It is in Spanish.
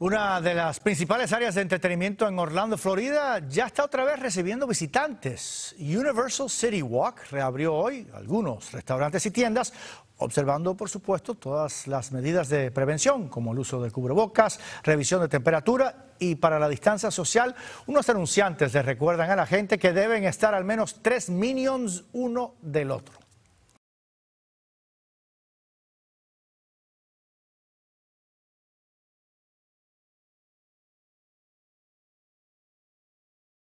Una de las principales áreas de entretenimiento en Orlando, Florida, ya está otra vez recibiendo visitantes. Universal City Walk reabrió hoy algunos restaurantes y tiendas, observando, por supuesto, todas las medidas de prevención, como el uso de cubrebocas, revisión de temperatura y para la distancia social, unos anunciantes les recuerdan a la gente que deben estar al menos tres minions uno del otro.